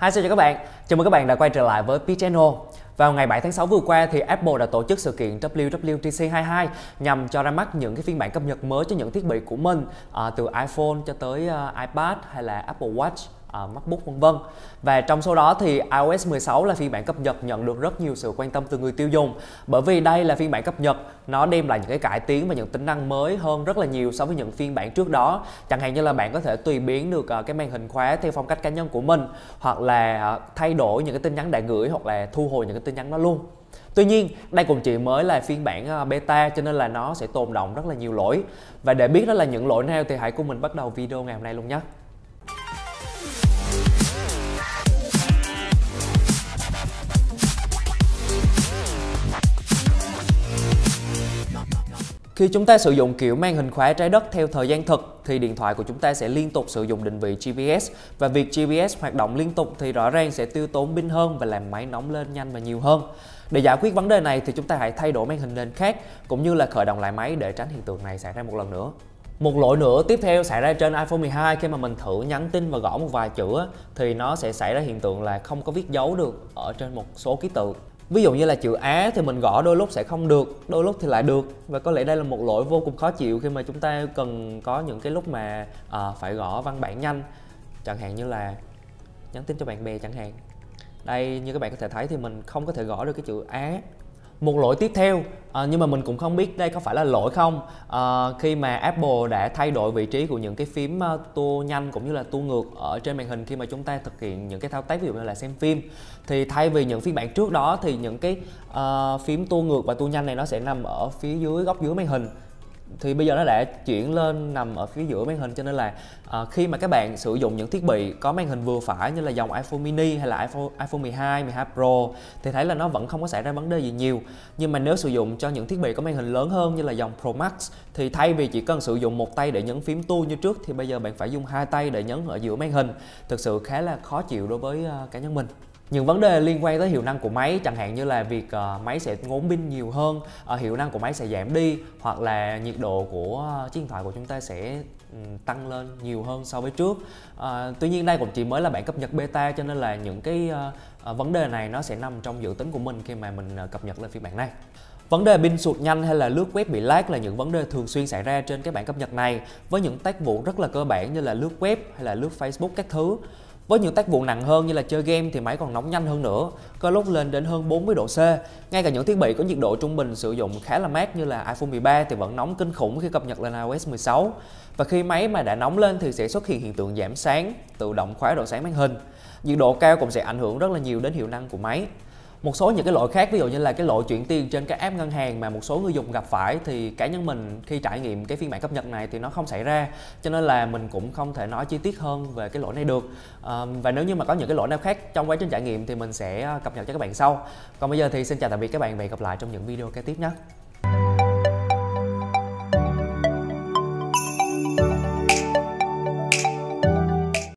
Hi xin chào các bạn, chào mừng các bạn đã quay trở lại với P Channel. Vào ngày 7 tháng 6 vừa qua thì Apple đã tổ chức sự kiện WWDC 22 nhằm cho ra mắt những cái phiên bản cập nhật mới cho những thiết bị của mình à, từ iPhone cho tới uh, iPad hay là Apple Watch À, uh, MacBook vân vân. Và trong số đó thì iOS 16 là phiên bản cập nhật nhận được rất nhiều sự quan tâm từ người tiêu dùng bởi vì đây là phiên bản cập nhật nó đem lại những cái cải tiến và những tính năng mới hơn rất là nhiều so với những phiên bản trước đó. Chẳng hạn như là bạn có thể tùy biến được uh, cái màn hình khóa theo phong cách cá nhân của mình hoặc là uh, thay đổi những cái tin nhắn đã gửi hoặc là thu hồi những cái tin nhắn đó luôn. Tuy nhiên, đây cũng chỉ mới là phiên bản beta cho nên là nó sẽ tồn động rất là nhiều lỗi. Và để biết đó là những lỗi nào thì hãy cùng mình bắt đầu video ngày hôm nay luôn nhé. Khi chúng ta sử dụng kiểu màn hình khóa trái đất theo thời gian thực, thì điện thoại của chúng ta sẽ liên tục sử dụng định vị GPS và việc GPS hoạt động liên tục thì rõ ràng sẽ tiêu tốn pin hơn và làm máy nóng lên nhanh và nhiều hơn. Để giải quyết vấn đề này thì chúng ta hãy thay đổi màn hình lên khác, cũng như là khởi động lại máy để tránh hiện tượng này xảy ra một lần nữa. Một lỗi nữa tiếp theo xảy ra trên iPhone 12 khi mà mình thử nhắn tin và gõ một vài chữ thì nó sẽ xảy ra hiện tượng là không có viết dấu được ở trên một số ký tự ví dụ như là chữ á thì mình gõ đôi lúc sẽ không được đôi lúc thì lại được. Và có lẽ đây là một lỗi vô cùng khó chịu khi mà chúng ta cần có những cái lúc mà à, phải gõ văn bản nhanh. Chẳng hạn như là nhắn tin cho bạn bè chẳng hạn. Đây như các bạn có thể thấy thì mình không có thể gõ được cái chữ á một lỗi tiếp theo. À, nhưng mà mình cũng không biết đây có phải là lỗi không. À, khi mà Apple đã thay đổi vị trí của những cái phím uh, tua nhanh cũng như là tua ngược ở trên màn hình khi mà chúng ta thực hiện những cái thao tác ví dụ như là xem phim. Thì thay vì những phiên bản trước đó thì những cái uh, phím tua ngược và tua nhanh này nó sẽ nằm ở phía dưới góc dưới màn hình thì bây giờ nó đã chuyển lên nằm ở phía giữa màn hình cho nên là à, khi mà các bạn sử dụng những thiết bị có màn hình vừa phải như là dòng iPhone mini hay là iPhone iPhone 12, 12 Pro thì thấy là nó vẫn không có xảy ra vấn đề gì nhiều. Nhưng mà nếu sử dụng cho những thiết bị có màn hình lớn hơn như là dòng Pro Max thì thay vì chỉ cần sử dụng một tay để nhấn phím tu như trước thì bây giờ bạn phải dùng hai tay để nhấn ở giữa màn hình. Thực sự khá là khó chịu đối với uh, cá nhân mình những vấn đề liên quan tới hiệu năng của máy chẳng hạn như là việc uh, máy sẽ ngốn pin nhiều hơn uh, hiệu năng của máy sẽ giảm đi hoặc là nhiệt độ của uh, chiếc điện thoại của chúng ta sẽ um, tăng lên nhiều hơn so với trước uh, tuy nhiên đây cũng chỉ mới là bản cập nhật beta cho nên là những cái uh, uh, vấn đề này nó sẽ nằm trong dự tính của mình khi mà mình uh, cập nhật lên phiên bản này Vấn đề pin sụt nhanh hay là lướt web bị lag là những vấn đề thường xuyên xảy ra trên các bản cập nhật này với những tác vụ rất là cơ bản như là lướt web hay là lướt Facebook các thứ. Với những tác vụ nặng hơn như là chơi game thì máy còn nóng nhanh hơn nữa, có lúc lên đến hơn 40 độ C. Ngay cả những thiết bị có nhiệt độ trung bình sử dụng khá là mát như là iPhone 13 thì vẫn nóng kinh khủng khi cập nhật lên iOS 16. Và khi máy mà đã nóng lên thì sẽ xuất hiện hiện tượng giảm sáng, tự động khóa độ sáng màn hình. Nhiệt độ cao cũng sẽ ảnh hưởng rất là nhiều đến hiệu năng của máy một số những cái lỗi khác ví dụ như là cái lỗi chuyển tiền trên các app ngân hàng mà một số người dùng gặp phải thì cá nhân mình khi trải nghiệm cái phiên bản cập nhật này thì nó không xảy ra. Cho nên là mình cũng không thể nói chi tiết hơn về cái lỗi này được. À, và nếu như mà có những cái lỗi nào khác trong quá trình trải nghiệm thì mình sẽ ờ, cập nhật cho các bạn sau. Còn bây giờ thì xin chào tạm biệt các bạn và hẹn gặp lại trong những video kế tiếp nhé.